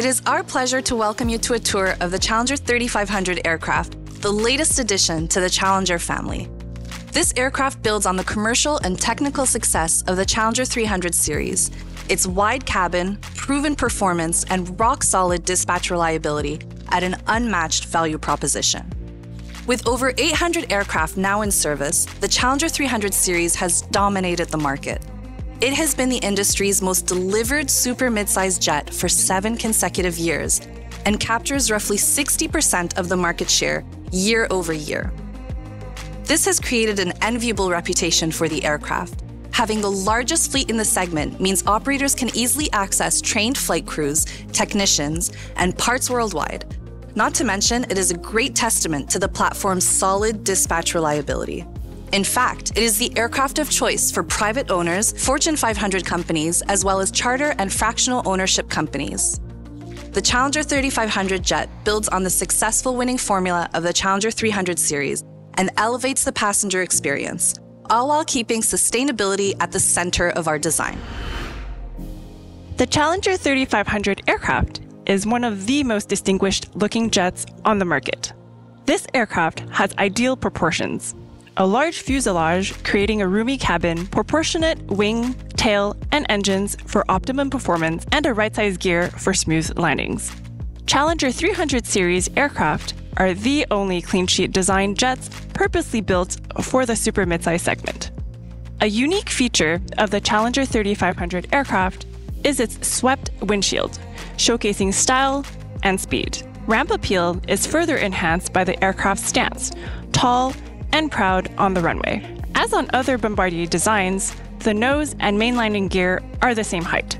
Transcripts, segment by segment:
It is our pleasure to welcome you to a tour of the Challenger 3500 aircraft, the latest addition to the Challenger family. This aircraft builds on the commercial and technical success of the Challenger 300 series. Its wide cabin, proven performance, and rock solid dispatch reliability at an unmatched value proposition. With over 800 aircraft now in service, the Challenger 300 series has dominated the market. It has been the industry's most delivered super midsize jet for seven consecutive years and captures roughly 60% of the market share year over year. This has created an enviable reputation for the aircraft. Having the largest fleet in the segment means operators can easily access trained flight crews, technicians, and parts worldwide. Not to mention, it is a great testament to the platform's solid dispatch reliability. In fact, it is the aircraft of choice for private owners, Fortune 500 companies, as well as charter and fractional ownership companies. The Challenger 3500 jet builds on the successful winning formula of the Challenger 300 series and elevates the passenger experience, all while keeping sustainability at the center of our design. The Challenger 3500 aircraft is one of the most distinguished looking jets on the market. This aircraft has ideal proportions. A large fuselage creating a roomy cabin, proportionate wing, tail, and engines for optimum performance, and a right size gear for smooth landings. Challenger 300 series aircraft are the only clean sheet design jets purposely built for the super midsize segment. A unique feature of the Challenger 3500 aircraft is its swept windshield, showcasing style and speed. Ramp appeal is further enhanced by the aircraft's stance, tall and proud on the runway. As on other Bombardier designs, the nose and main landing gear are the same height,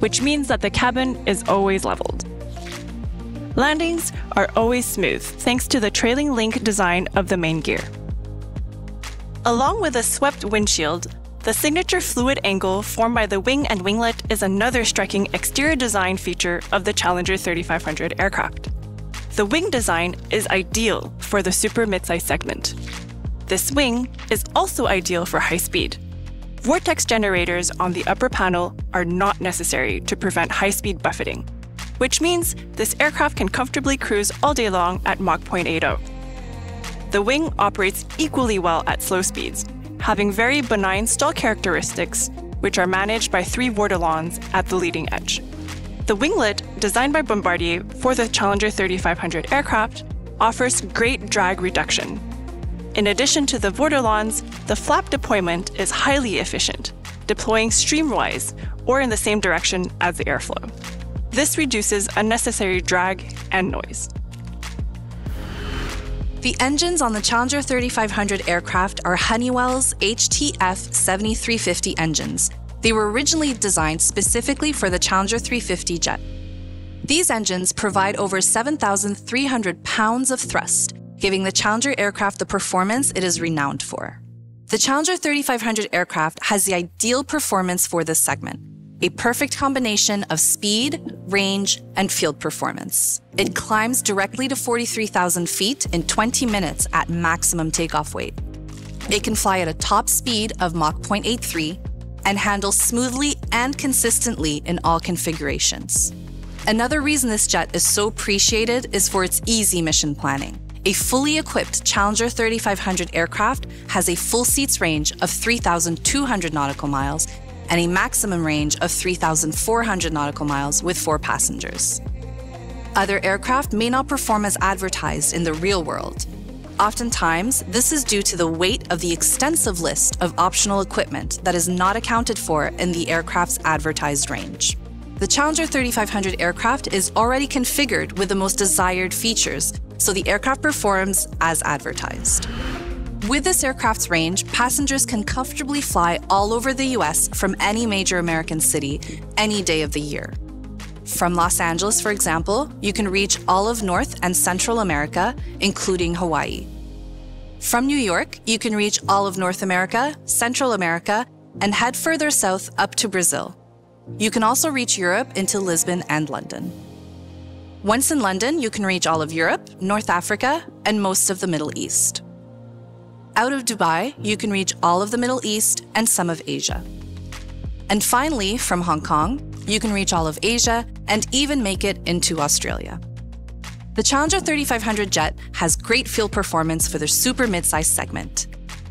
which means that the cabin is always leveled. Landings are always smooth thanks to the trailing link design of the main gear. Along with a swept windshield, the signature fluid angle formed by the wing and winglet is another striking exterior design feature of the Challenger 3500 aircraft. The wing design is ideal for the super midsize segment. This wing is also ideal for high speed. Vortex generators on the upper panel are not necessary to prevent high speed buffeting which means this aircraft can comfortably cruise all day long at Mach 0.80. The wing operates equally well at slow speeds, having very benign stall characteristics, which are managed by three vortilons at the leading edge. The winglet, designed by Bombardier for the Challenger 3500 aircraft, offers great drag reduction. In addition to the vortilons, the flap deployment is highly efficient, deploying streamwise or in the same direction as the airflow. This reduces unnecessary drag and noise. The engines on the Challenger 3500 aircraft are Honeywell's HTF 7350 engines. They were originally designed specifically for the Challenger 350 jet. These engines provide over 7,300 pounds of thrust, giving the Challenger aircraft the performance it is renowned for. The Challenger 3500 aircraft has the ideal performance for this segment a perfect combination of speed, range, and field performance. It climbs directly to 43,000 feet in 20 minutes at maximum takeoff weight. It can fly at a top speed of Mach 0.83 and handle smoothly and consistently in all configurations. Another reason this jet is so appreciated is for its easy mission planning. A fully equipped Challenger 3500 aircraft has a full seats range of 3,200 nautical miles and a maximum range of 3,400 nautical miles with four passengers. Other aircraft may not perform as advertised in the real world. Oftentimes, this is due to the weight of the extensive list of optional equipment that is not accounted for in the aircraft's advertised range. The Challenger 3500 aircraft is already configured with the most desired features, so the aircraft performs as advertised. With this aircraft's range, passengers can comfortably fly all over the US from any major American city any day of the year. From Los Angeles, for example, you can reach all of North and Central America, including Hawaii. From New York, you can reach all of North America, Central America, and head further south up to Brazil. You can also reach Europe into Lisbon and London. Once in London, you can reach all of Europe, North Africa, and most of the Middle East. Out of Dubai, you can reach all of the Middle East and some of Asia. And finally, from Hong Kong, you can reach all of Asia and even make it into Australia. The Challenger 3500 jet has great fuel performance for the super midsize segment.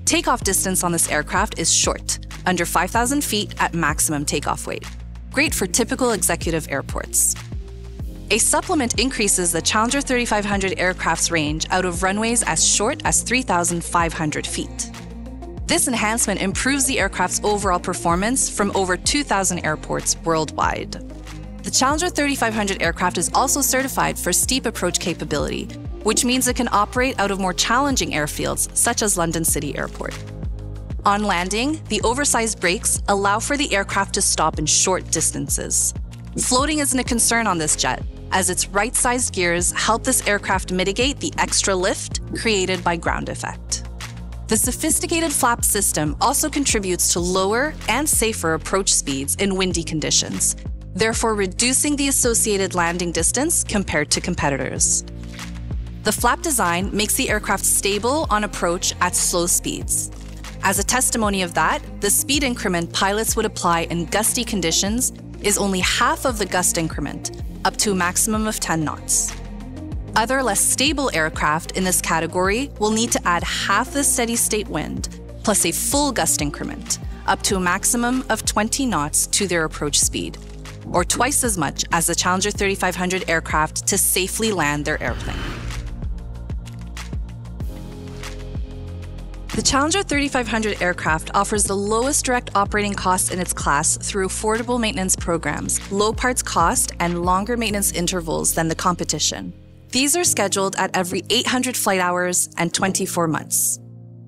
Takeoff distance on this aircraft is short, under 5,000 feet at maximum takeoff weight. Great for typical executive airports. A supplement increases the Challenger 3500 aircraft's range out of runways as short as 3,500 feet. This enhancement improves the aircraft's overall performance from over 2,000 airports worldwide. The Challenger 3500 aircraft is also certified for steep approach capability, which means it can operate out of more challenging airfields, such as London City Airport. On landing, the oversized brakes allow for the aircraft to stop in short distances. Floating isn't a concern on this jet, as its right sized gears help this aircraft mitigate the extra lift created by ground effect. The sophisticated flap system also contributes to lower and safer approach speeds in windy conditions, therefore reducing the associated landing distance compared to competitors. The flap design makes the aircraft stable on approach at slow speeds. As a testimony of that, the speed increment pilots would apply in gusty conditions is only half of the gust increment, up to a maximum of 10 knots. Other less stable aircraft in this category will need to add half the steady state wind, plus a full gust increment, up to a maximum of 20 knots to their approach speed, or twice as much as the Challenger 3500 aircraft to safely land their airplane. The Challenger 3500 aircraft offers the lowest direct operating costs in its class through affordable maintenance programs, low parts cost, and longer maintenance intervals than the competition. These are scheduled at every 800 flight hours and 24 months.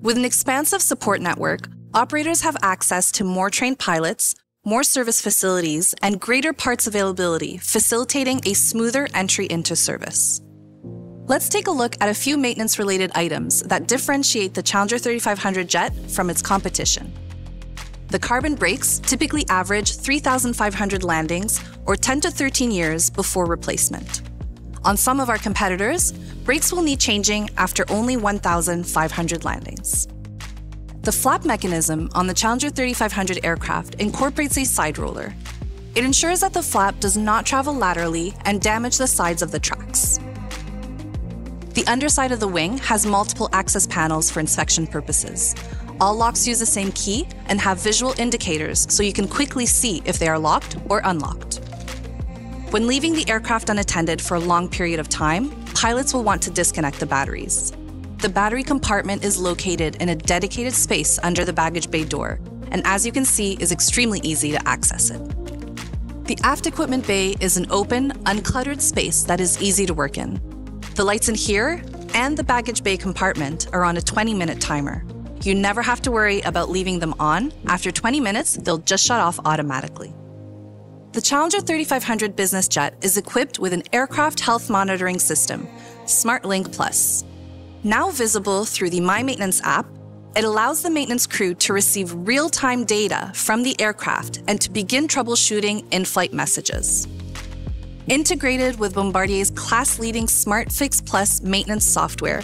With an expansive support network, operators have access to more trained pilots, more service facilities, and greater parts availability, facilitating a smoother entry into service. Let's take a look at a few maintenance related items that differentiate the Challenger 3500 jet from its competition. The carbon brakes typically average 3,500 landings or 10 to 13 years before replacement. On some of our competitors, brakes will need changing after only 1,500 landings. The flap mechanism on the Challenger 3500 aircraft incorporates a side roller. It ensures that the flap does not travel laterally and damage the sides of the tracks. The underside of the wing has multiple access panels for inspection purposes. All locks use the same key and have visual indicators so you can quickly see if they are locked or unlocked. When leaving the aircraft unattended for a long period of time, pilots will want to disconnect the batteries. The battery compartment is located in a dedicated space under the baggage bay door, and as you can see, is extremely easy to access it. The aft equipment bay is an open, uncluttered space that is easy to work in. The lights in here and the baggage bay compartment are on a 20 minute timer. You never have to worry about leaving them on. After 20 minutes, they'll just shut off automatically. The Challenger 3500 business jet is equipped with an aircraft health monitoring system, SmartLink Plus. Now visible through the My Maintenance app, it allows the maintenance crew to receive real time data from the aircraft and to begin troubleshooting in flight messages. Integrated with Bombardier's class leading SmartFix Plus maintenance software,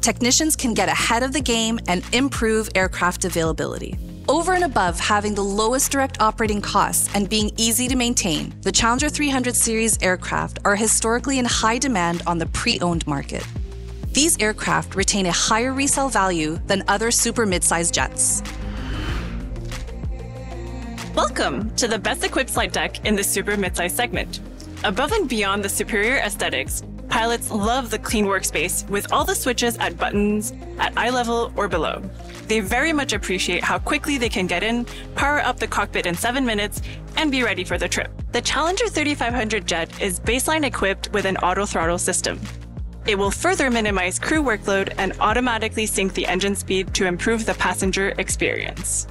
technicians can get ahead of the game and improve aircraft availability. Over and above having the lowest direct operating costs and being easy to maintain, the Challenger 300 series aircraft are historically in high demand on the pre owned market. These aircraft retain a higher resale value than other super mid-sized jets. Welcome to the best equipped flight deck in the super midsize segment. Above and beyond the superior aesthetics, pilots love the clean workspace with all the switches at buttons at eye level or below. They very much appreciate how quickly they can get in, power up the cockpit in seven minutes, and be ready for the trip. The Challenger 3500 jet is baseline equipped with an auto throttle system. It will further minimize crew workload and automatically sync the engine speed to improve the passenger experience.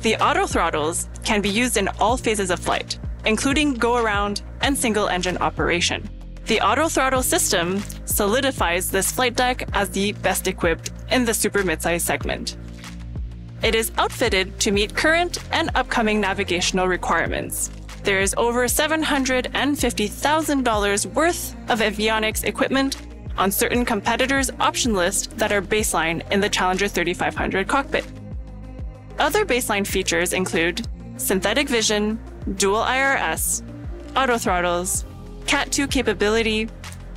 The auto throttles can be used in all phases of flight, including go around and single engine operation. The auto throttle system solidifies this flight deck as the best equipped in the super midsize segment. It is outfitted to meet current and upcoming navigational requirements. There is over $750,000 worth of avionics equipment on certain competitors' option list that are baseline in the Challenger 3500 cockpit. Other baseline features include synthetic vision, dual IRS, auto throttles, Cat 2 capability,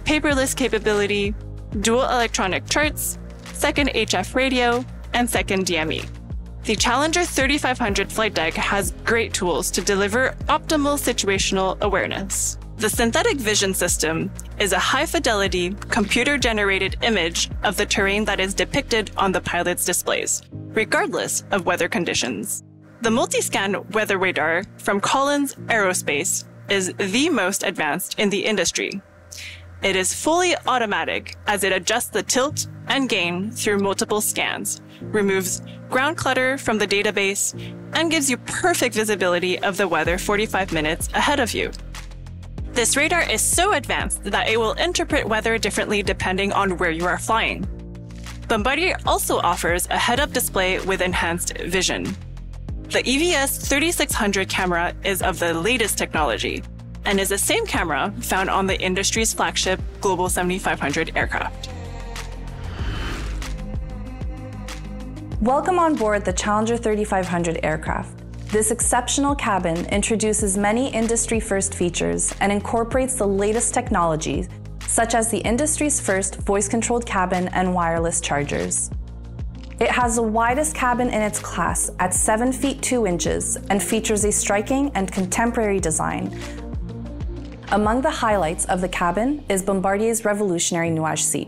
paperless capability, dual electronic charts, second HF radio, and second DME. The Challenger 3500 flight deck has great tools to deliver optimal situational awareness. The synthetic vision system is a high fidelity, computer generated image of the terrain that is depicted on the pilot's displays, regardless of weather conditions. The multi-scan weather radar from Collins Aerospace is the most advanced in the industry. It is fully automatic as it adjusts the tilt and gain through multiple scans, removes ground clutter from the database, and gives you perfect visibility of the weather 45 minutes ahead of you. This radar is so advanced that it will interpret weather differently depending on where you are flying. Bombardier also offers a head-up display with enhanced vision. The EVS 3600 camera is of the latest technology and is the same camera found on the industry's flagship Global 7500 aircraft. Welcome on board the Challenger 3500 aircraft. This exceptional cabin introduces many industry first features and incorporates the latest technology, such as the industry's first voice controlled cabin and wireless chargers. It has the widest cabin in its class at 7 feet 2 inches and features a striking and contemporary design. Among the highlights of the cabin is Bombardier's revolutionary nuage seat.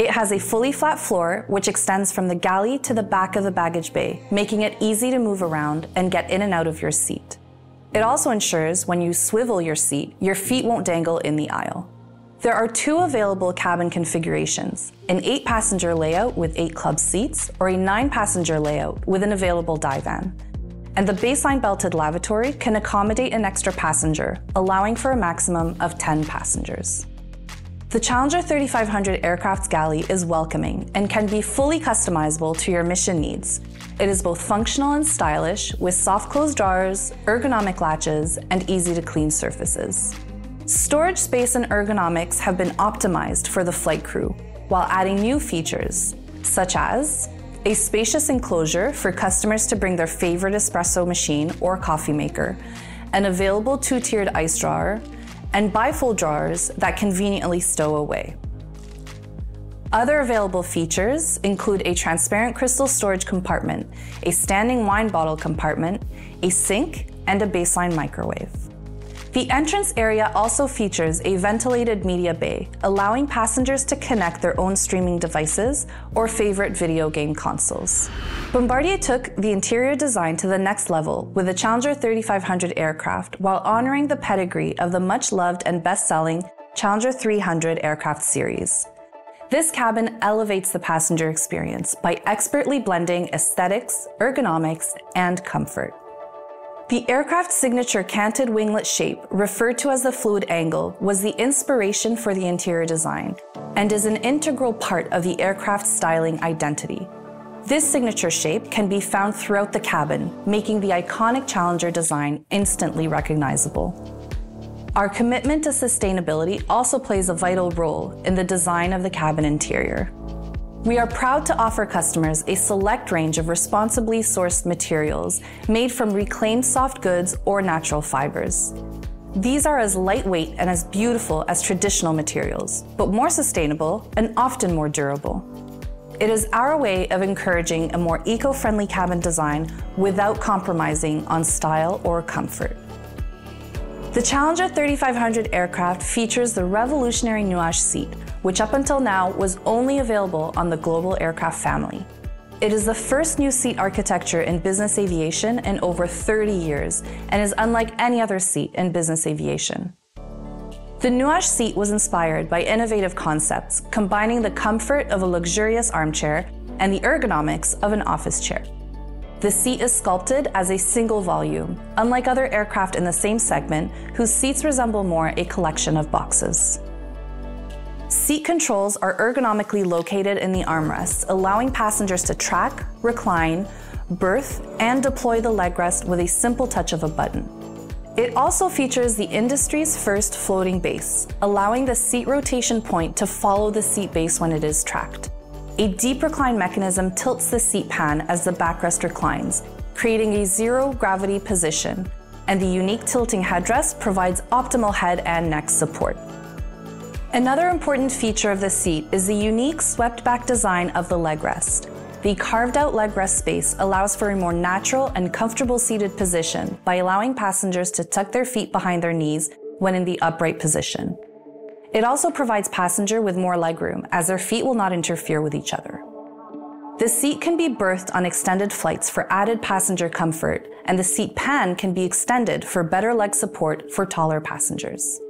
It has a fully flat floor which extends from the galley to the back of the baggage bay, making it easy to move around and get in and out of your seat. It also ensures when you swivel your seat, your feet won't dangle in the aisle. There are two available cabin configurations, an eight passenger layout with eight club seats or a nine passenger layout with an available divan. And the baseline belted lavatory can accommodate an extra passenger, allowing for a maximum of 10 passengers. The Challenger 3500 aircraft's galley is welcoming and can be fully customizable to your mission needs. It is both functional and stylish with soft close drawers, ergonomic latches, and easy to clean surfaces. Storage space and ergonomics have been optimized for the flight crew, while adding new features, such as a spacious enclosure for customers to bring their favorite espresso machine or coffee maker, an available two-tiered ice drawer, and bifold drawers that conveniently stow away. Other available features include a transparent crystal storage compartment, a standing wine bottle compartment, a sink, and a baseline microwave. The entrance area also features a ventilated media bay, allowing passengers to connect their own streaming devices or favorite video game consoles. Bombardier took the interior design to the next level with the Challenger 3500 aircraft while honoring the pedigree of the much loved and best selling Challenger 300 aircraft series. This cabin elevates the passenger experience by expertly blending aesthetics, ergonomics, and comfort. The aircraft's signature canted winglet shape, referred to as the fluid angle, was the inspiration for the interior design and is an integral part of the aircraft's styling identity. This signature shape can be found throughout the cabin, making the iconic Challenger design instantly recognizable. Our commitment to sustainability also plays a vital role in the design of the cabin interior. We are proud to offer customers a select range of responsibly sourced materials made from reclaimed soft goods or natural fibers. These are as lightweight and as beautiful as traditional materials, but more sustainable and often more durable. It is our way of encouraging a more eco-friendly cabin design without compromising on style or comfort. The Challenger 3500 aircraft features the revolutionary Nuage seat, which up until now was only available on the Global aircraft family. It is the first new seat architecture in business aviation in over 30 years and is unlike any other seat in business aviation. The Nuage seat was inspired by innovative concepts, combining the comfort of a luxurious armchair and the ergonomics of an office chair. The seat is sculpted as a single volume, unlike other aircraft in the same segment whose seats resemble more a collection of boxes. Seat controls are ergonomically located in the armrests, allowing passengers to track, recline, berth, and deploy the legrest with a simple touch of a button. It also features the industry's first floating base, allowing the seat rotation point to follow the seat base when it is tracked. A deep recline mechanism tilts the seat pan as the backrest reclines, creating a zero gravity position and the unique tilting headrest provides optimal head and neck support. Another important feature of the seat is the unique swept back design of the leg rest. The carved out leg rest space allows for a more natural and comfortable seated position by allowing passengers to tuck their feet behind their knees when in the upright position. It also provides passenger with more legroom as their feet will not interfere with each other. The seat can be berthed on extended flights for added passenger comfort, and the seat pan can be extended for better leg support for taller passengers.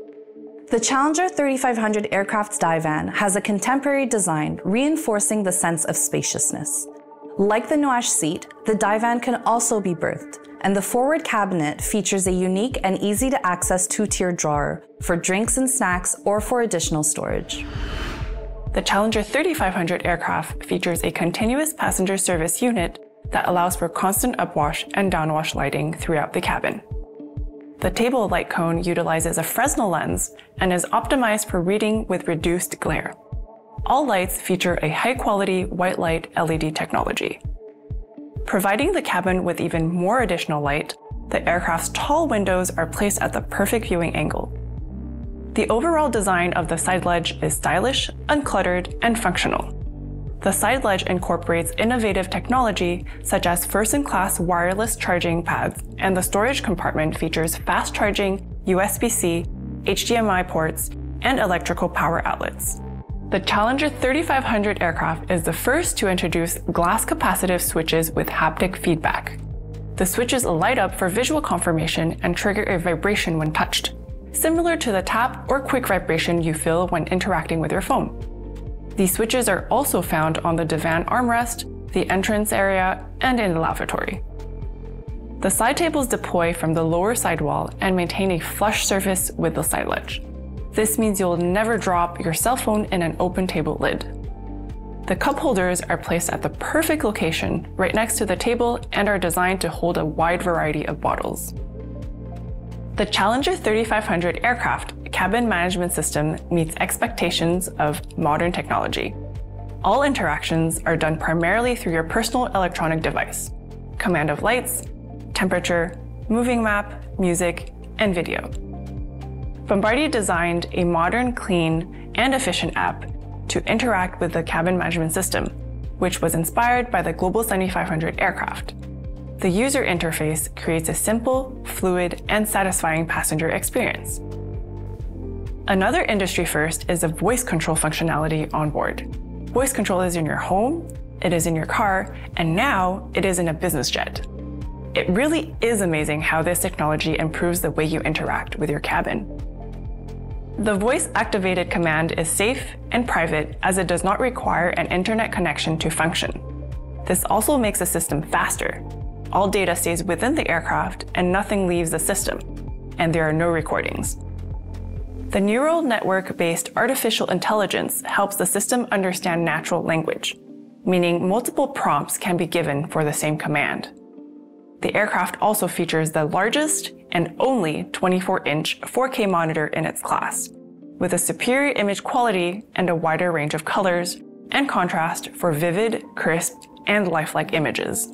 The Challenger 3500 aircraft's divan has a contemporary design reinforcing the sense of spaciousness. Like the Nuage seat, the divan can also be berthed, and the forward cabinet features a unique and easy to access two tier drawer for drinks and snacks or for additional storage. The Challenger 3500 aircraft features a continuous passenger service unit that allows for constant upwash and downwash lighting throughout the cabin. The table light cone utilizes a Fresnel lens and is optimized for reading with reduced glare. All lights feature a high-quality white light LED technology. Providing the cabin with even more additional light, the aircraft's tall windows are placed at the perfect viewing angle. The overall design of the side ledge is stylish, uncluttered, and functional. The side ledge incorporates innovative technology such as first-in-class wireless charging pads, and the storage compartment features fast charging, USB-C, HDMI ports, and electrical power outlets. The Challenger 3500 aircraft is the first to introduce glass capacitive switches with haptic feedback. The switches light up for visual confirmation and trigger a vibration when touched, similar to the tap or quick vibration you feel when interacting with your phone. These switches are also found on the divan armrest, the entrance area, and in the lavatory. The side tables deploy from the lower sidewall and maintain a flush surface with the side ledge. This means you'll never drop your cell phone in an open table lid. The cup holders are placed at the perfect location right next to the table and are designed to hold a wide variety of bottles. The Challenger 3500 aircraft cabin management system meets expectations of modern technology. All interactions are done primarily through your personal electronic device, command of lights, temperature, moving map, music, and video. Bombardier designed a modern, clean, and efficient app to interact with the cabin management system, which was inspired by the Global 7500 aircraft. The user interface creates a simple, fluid, and satisfying passenger experience. Another industry first is the voice control functionality on board. Voice control is in your home, it is in your car, and now it is in a business jet. It really is amazing how this technology improves the way you interact with your cabin. The voice activated command is safe and private as it does not require an internet connection to function. This also makes the system faster. All data stays within the aircraft and nothing leaves the system, and there are no recordings. The neural network based artificial intelligence helps the system understand natural language, meaning multiple prompts can be given for the same command. The aircraft also features the largest and only 24 inch 4K monitor in its class, with a superior image quality and a wider range of colors and contrast for vivid, crisp, and lifelike images.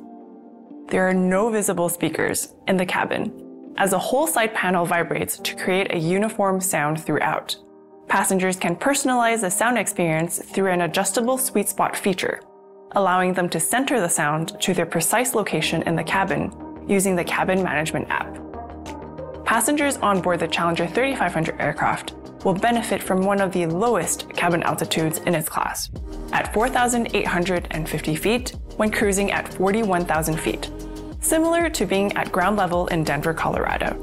There are no visible speakers in the cabin, as a whole side panel vibrates to create a uniform sound throughout. Passengers can personalize the sound experience through an adjustable sweet spot feature, allowing them to center the sound to their precise location in the cabin using the cabin management app. Passengers on board the Challenger 3500 aircraft will benefit from one of the lowest cabin altitudes in its class, at 4,850 feet when cruising at 41,000 feet, similar to being at ground level in Denver, Colorado.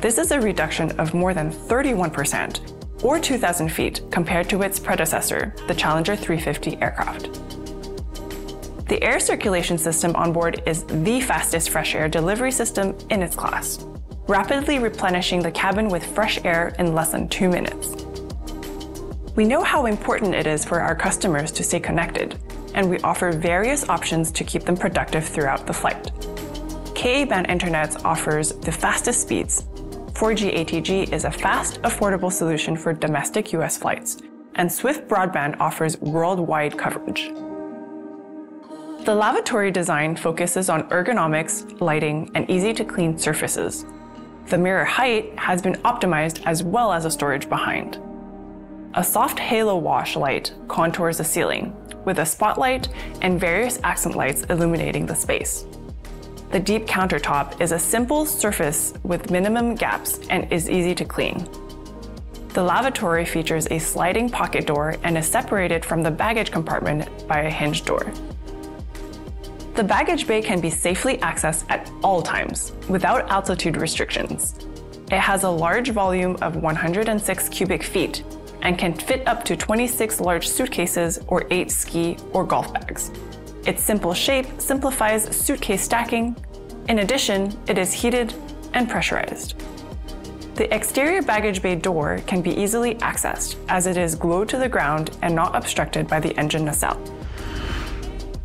This is a reduction of more than 31%, or 2,000 feet, compared to its predecessor, the Challenger 350 aircraft. The air circulation system on board is the fastest fresh air delivery system in its class, rapidly replenishing the cabin with fresh air in less than two minutes. We know how important it is for our customers to stay connected, and we offer various options to keep them productive throughout the flight. Ka-band Internet offers the fastest speeds. 4G ATG is a fast, affordable solution for domestic US flights, and Swift Broadband offers worldwide coverage. The lavatory design focuses on ergonomics, lighting, and easy to clean surfaces, The mirror height has been optimized as well as a storage behind. A soft halo wash light contours the ceiling, with a spotlight and various accent lights illuminating the space. The deep countertop is a simple surface with minimum gaps and is easy to clean. The lavatory features a sliding pocket door and is separated from the baggage compartment by a hinged door. The baggage bay can be safely accessed at all times, without altitude restrictions. It has a large volume of 106 cubic feet and can fit up to 26 large suitcases or 8 ski or golf bags. Its simple shape simplifies suitcase stacking. In addition, it is heated and pressurized. The exterior baggage bay door can be easily accessed as it is glued to the ground and not obstructed by the engine nacelle.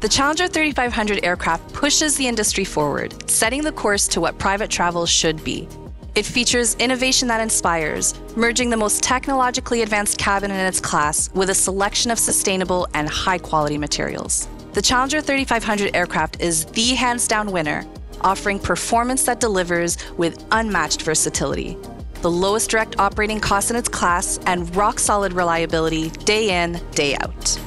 The Challenger 3500 aircraft pushes the industry forward, setting the course to what private travel should be. It features innovation that inspires, merging the most technologically advanced cabin in its class with a selection of sustainable and high quality materials. The Challenger 3500 aircraft is the hands down winner, offering performance that delivers with unmatched versatility, the lowest direct operating cost in its class, and rock solid reliability day in, day out.